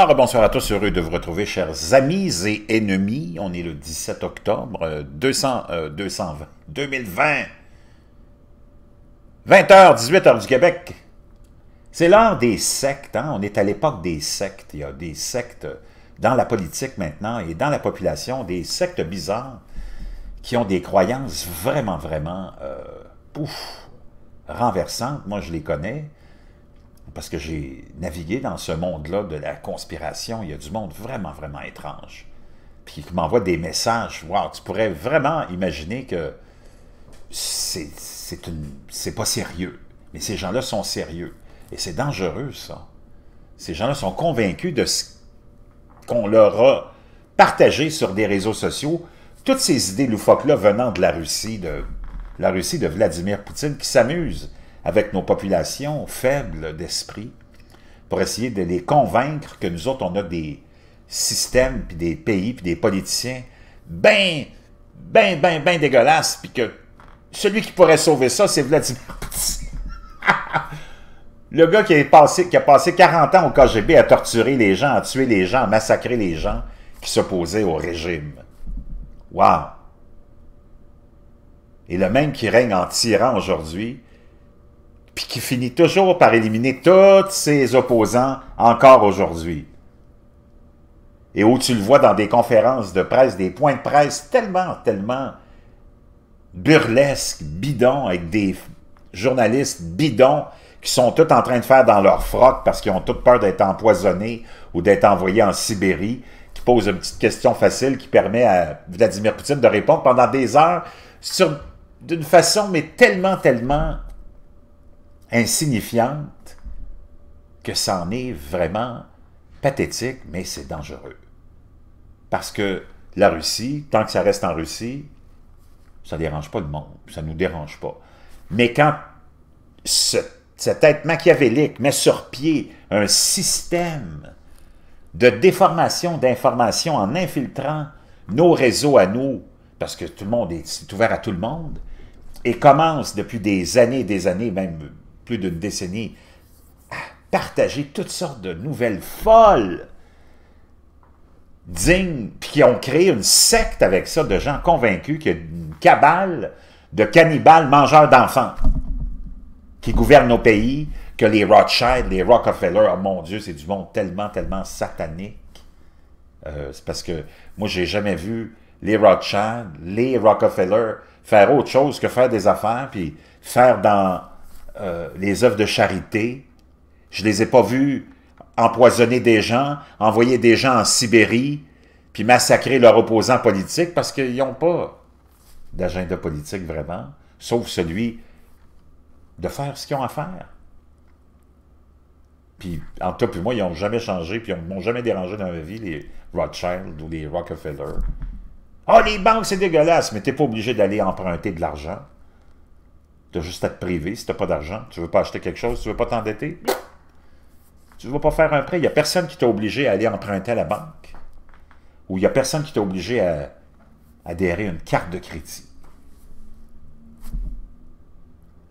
Alors, bonsoir à tous, heureux de vous retrouver, chers amis et ennemis. On est le 17 octobre 200, 220, 2020. 20h, 18h du Québec. C'est l'heure des sectes. Hein? On est à l'époque des sectes. Il y a des sectes dans la politique maintenant et dans la population, des sectes bizarres qui ont des croyances vraiment, vraiment euh, pouf, renversantes. Moi, je les connais parce que j'ai navigué dans ce monde-là de la conspiration. Il y a du monde vraiment, vraiment étrange. Puis qui m'envoie des messages. Wow, tu pourrais vraiment imaginer que c'est pas sérieux. Mais ces gens-là sont sérieux. Et c'est dangereux, ça. Ces gens-là sont convaincus de ce qu'on leur a partagé sur des réseaux sociaux. Toutes ces idées loufoques-là venant de la Russie, de la Russie de Vladimir Poutine, qui s'amuse avec nos populations faibles d'esprit pour essayer de les convaincre que nous autres, on a des systèmes, puis des pays, puis des politiciens bien, bien, bien, bien dégueulasses, puis que celui qui pourrait sauver ça, c'est Vladimir Poutine. Le gars qui a passé 40 ans au KGB à torturer les gens, à tuer les gens, à massacrer les gens qui s'opposaient au régime. Wow! Et le même qui règne en tyran aujourd'hui, puis qui finit toujours par éliminer tous ses opposants encore aujourd'hui. Et où tu le vois dans des conférences de presse, des points de presse tellement, tellement burlesques, bidons, avec des journalistes bidons qui sont tous en train de faire dans leur froc parce qu'ils ont toute peur d'être empoisonnés ou d'être envoyés en Sibérie, qui posent une petite question facile qui permet à Vladimir Poutine de répondre pendant des heures d'une façon, mais tellement, tellement insignifiante que c'en est vraiment pathétique, mais c'est dangereux. Parce que la Russie, tant que ça reste en Russie, ça ne dérange pas le monde, ça ne nous dérange pas. Mais quand cet être machiavélique met sur pied un système de déformation d'informations en infiltrant nos réseaux à nous, parce que tout le monde est, ouvert à tout le monde, et commence depuis des années et des années, même plus d'une décennie, à partager toutes sortes de nouvelles folles, dignes, puis qui ont créé une secte avec ça, de gens convaincus qu'il y a une cabale de cannibales mangeurs d'enfants qui gouvernent nos pays, que les Rothschild, les Rockefeller, oh mon Dieu, c'est du monde tellement, tellement satanique. Euh, c'est parce que moi, j'ai jamais vu les Rothschild, les Rockefeller faire autre chose que faire des affaires, puis faire dans euh, les œuvres de charité. Je les ai pas vus empoisonner des gens, envoyer des gens en Sibérie, puis massacrer leurs opposants politiques parce qu'ils n'ont pas d'agenda politique vraiment, sauf celui de faire ce qu'ils ont à faire. Puis, en tout cas, moi, ils n'ont jamais changé, puis ils m'ont jamais dérangé dans ma vie, les Rothschild ou les Rockefeller. Ah, oh, les banques, c'est dégueulasse, mais tu n'es pas obligé d'aller emprunter de l'argent. Tu as juste à te priver si tu n'as pas d'argent. Tu ne veux pas acheter quelque chose, tu ne veux pas t'endetter? Tu ne veux pas faire un prêt. Il n'y a personne qui t'a obligé à aller emprunter à la banque. Ou il n'y a personne qui t'a obligé à adhérer à une carte de crédit.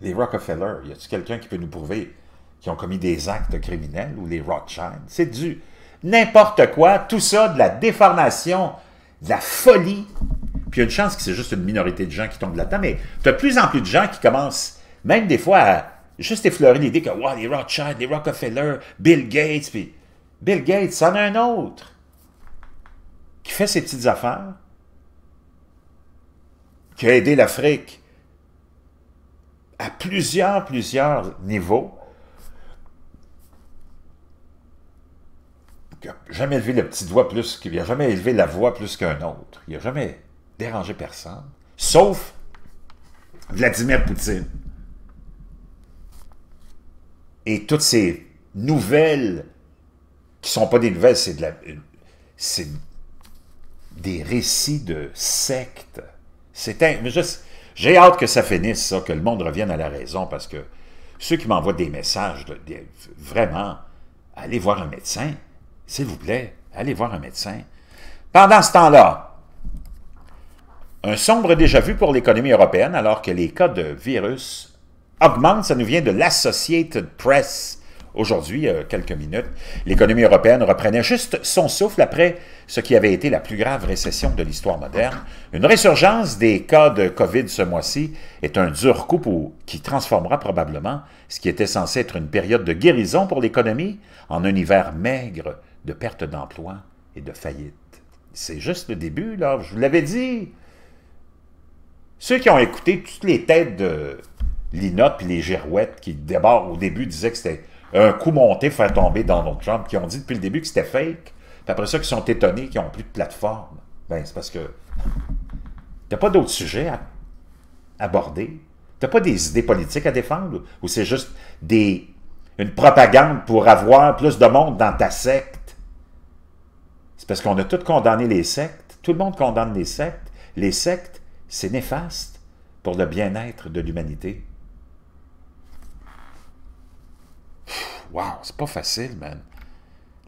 Les Rockefeller, y a-t-il quelqu'un qui peut nous prouver qu'ils ont commis des actes criminels ou les Rothschild? C'est du n'importe quoi, tout ça, de la déformation, de la folie, puis il y a une chance que c'est juste une minorité de gens qui tombent là-dedans, mais tu as de plus en plus de gens qui commencent, même des fois, à juste effleurer l'idée que wow, les Rothschild, les Rockefeller, Bill Gates, puis Bill Gates, c'en a un autre qui fait ses petites affaires, qui a aidé l'Afrique à plusieurs, plusieurs niveaux, qui n'a jamais élevé la petite voix plus, qui n'a jamais élevé la voix plus qu'un autre. Il n'a jamais déranger personne, sauf Vladimir Poutine. Et toutes ces nouvelles, qui sont pas des nouvelles, c'est de la, c'est des récits de sectes. C'est un, j'ai hâte que ça finisse, ça, que le monde revienne à la raison, parce que ceux qui m'envoient des messages, vraiment, allez voir un médecin, s'il vous plaît, allez voir un médecin. Pendant ce temps-là, un sombre déjà vu pour l'économie européenne alors que les cas de virus augmentent. Ça nous vient de l'Associated Press Aujourd'hui, a quelques minutes, l'économie européenne reprenait juste son souffle après ce qui avait été la plus grave récession de l'histoire moderne. Une résurgence des cas de COVID ce mois-ci est un dur coup qui transformera probablement ce qui était censé être une période de guérison pour l'économie en un hiver maigre de perte d'emploi et de faillite. C'est juste le début, là, je vous l'avais dit. Ceux qui ont écouté toutes les têtes de Lina et les girouettes qui, d'abord, au début, disaient que c'était un coup monté faire tomber Donald Trump, qui ont dit depuis le début que c'était fake, puis après ça, qui sont étonnés qu'ils n'ont plus de plateforme. Ben, c'est parce que t'as pas d'autres sujets à aborder. T'as pas des idées politiques à défendre, ou c'est juste des, une propagande pour avoir plus de monde dans ta secte? C'est parce qu'on a tous condamné les sectes. Tout le monde condamne les sectes. Les sectes, c'est néfaste pour le bien-être de l'humanité. Wow, c'est pas facile, man.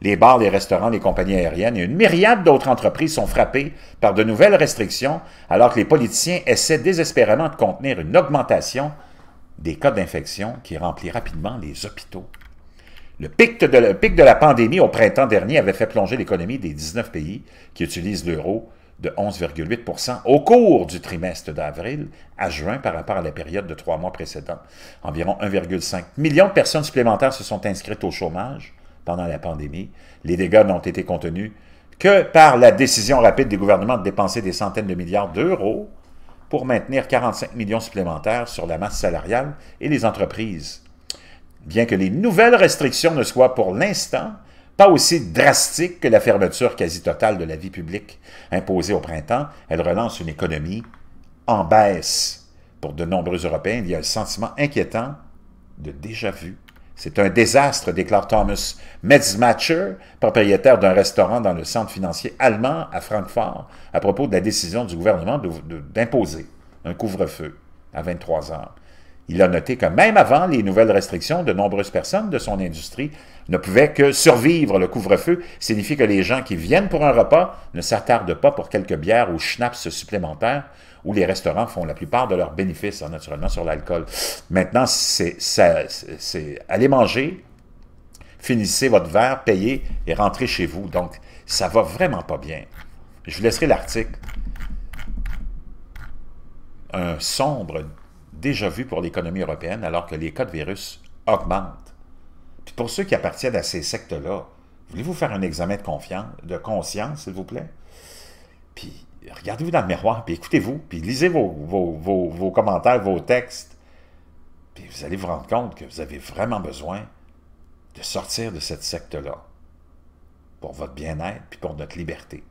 Les bars, les restaurants, les compagnies aériennes et une myriade d'autres entreprises sont frappées par de nouvelles restrictions alors que les politiciens essaient désespérément de contenir une augmentation des cas d'infection qui remplit rapidement les hôpitaux. Le pic, de, le pic de la pandémie au printemps dernier avait fait plonger l'économie des 19 pays qui utilisent l'euro de 11,8 au cours du trimestre d'avril à juin par rapport à la période de trois mois précédents. Environ 1,5 million de personnes supplémentaires se sont inscrites au chômage pendant la pandémie. Les dégâts n'ont été contenus que par la décision rapide du gouvernement de dépenser des centaines de milliards d'euros pour maintenir 45 millions supplémentaires sur la masse salariale et les entreprises. Bien que les nouvelles restrictions ne soient pour l'instant pas aussi drastique que la fermeture quasi totale de la vie publique imposée au printemps, elle relance une économie en baisse. Pour de nombreux Européens, il y a un sentiment inquiétant de déjà-vu. C'est un désastre, déclare Thomas Metzmacher, propriétaire d'un restaurant dans le centre financier allemand à Francfort, à propos de la décision du gouvernement d'imposer un couvre-feu à 23 heures. Il a noté que même avant les nouvelles restrictions, de nombreuses personnes de son industrie ne pouvaient que survivre. Le couvre-feu signifie que les gens qui viennent pour un repas ne s'attardent pas pour quelques bières ou schnapps supplémentaires, où les restaurants font la plupart de leurs bénéfices, hein, naturellement, sur l'alcool. Maintenant, c'est aller manger, finissez votre verre, payez et rentrez chez vous. Donc, ça va vraiment pas bien. Je vous laisserai l'article. Un sombre déjà vu pour l'économie européenne alors que les cas de virus augmentent. Puis pour ceux qui appartiennent à ces sectes-là, voulez-vous faire un examen de, confiance, de conscience, s'il vous plaît? Puis regardez-vous dans le miroir, puis écoutez-vous, puis lisez vos, vos, vos commentaires, vos textes. Puis vous allez vous rendre compte que vous avez vraiment besoin de sortir de cette secte-là pour votre bien-être puis pour notre liberté.